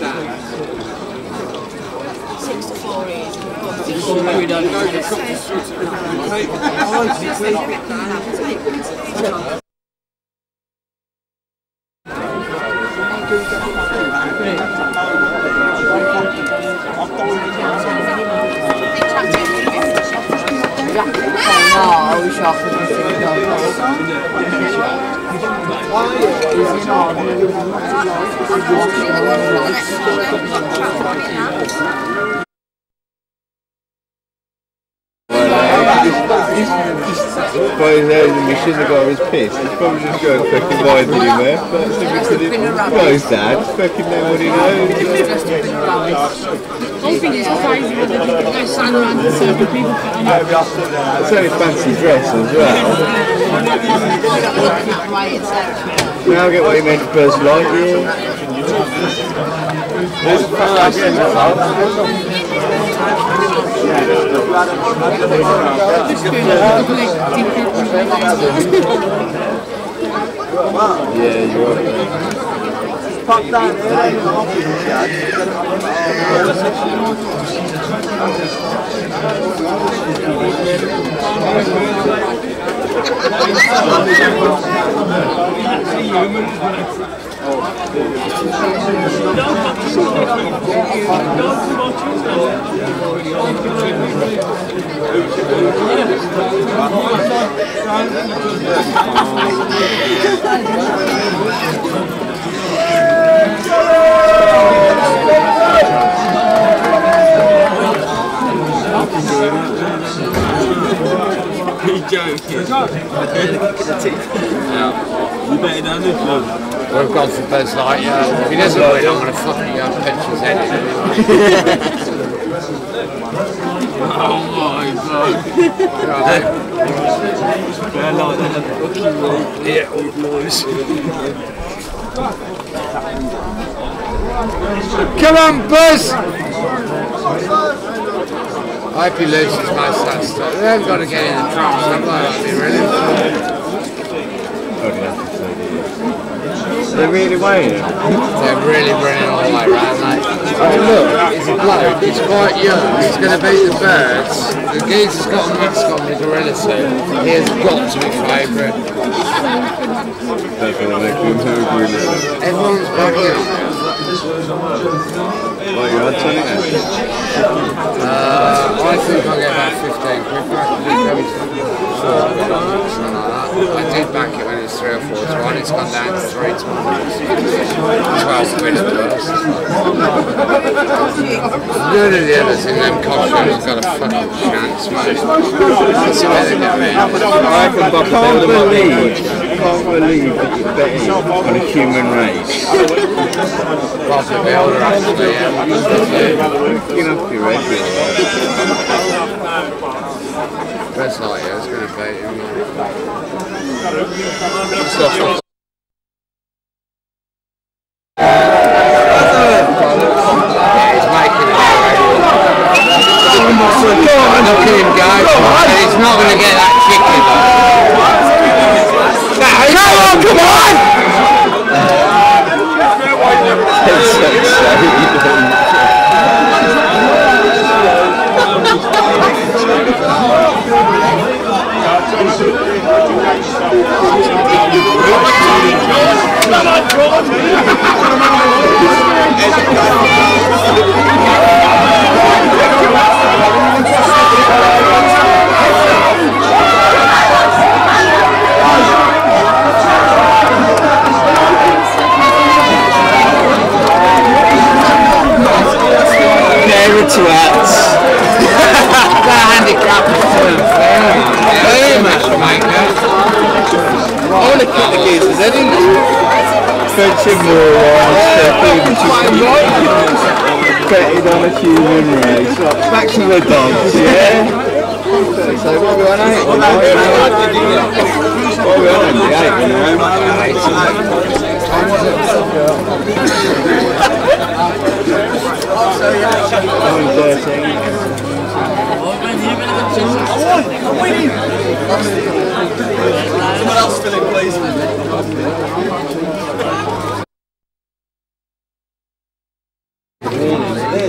Six to four is. Shock. By his nose and we shouldn't have got his piss. He's probably just going fucking him there. But so we could have got his dad. Fucking knows. I think it's crazy that they think they stand around in circle, people put on it. It's only fancy dress as well. Now I get what he meant for Buzz Lightyear. Yeah, you're right. patlar. Thank you. We've gone for Buzz Lightyear. If he doesn't win, I'm going to fucking go and punch his head in. oh my god. yeah, all boys. Come on, Buzz! I hope he loses most of that stuff. They haven't got to get in the drums, have they? That'd be really They're really weighing. They're really running all the way around, mate. Oh, look, he's a bloke, he's quite young, he's going to beat the birds. The geezer's got a mask on with a gorilla suit. He has got to be favourite. That's what they call him gorilla. Everyone's backing him. You had Tony? Uh, I think I'll get about 15 quid for it. Something like that. I did back it when it was 3 or 4 to 1, it's gone down to 3 to 1. 12 quid at first. None of the others in them costumes got a fucking chance, mate. That's where they get me. I can't believe, can't believe that you're betting on a human race. Possibly builder, actually, yeah. You know, be regular. Buzz Lightyear going to beat him. Yeah, he's making it. Look at him go. And he's not going to get that chicken. Come on, come on! Never twats. That handicap is so unfair. Hey, matchmaker. I want to kick the geezer's head in. Fetching morons, fucking betting on a human race. Back to the dogs, yeah? So what are we on eight? What are we on eight? Eight, you know? I'm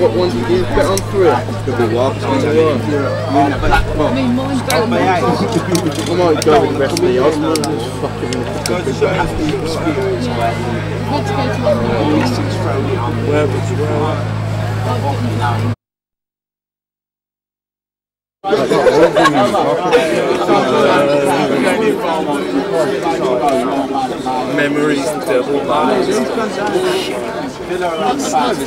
what one did you put on three? Could be what? I mean, mine's down. I might go with the rest of the odds, man. Just fucking Want to go to London. Where would you go? Memories double I like,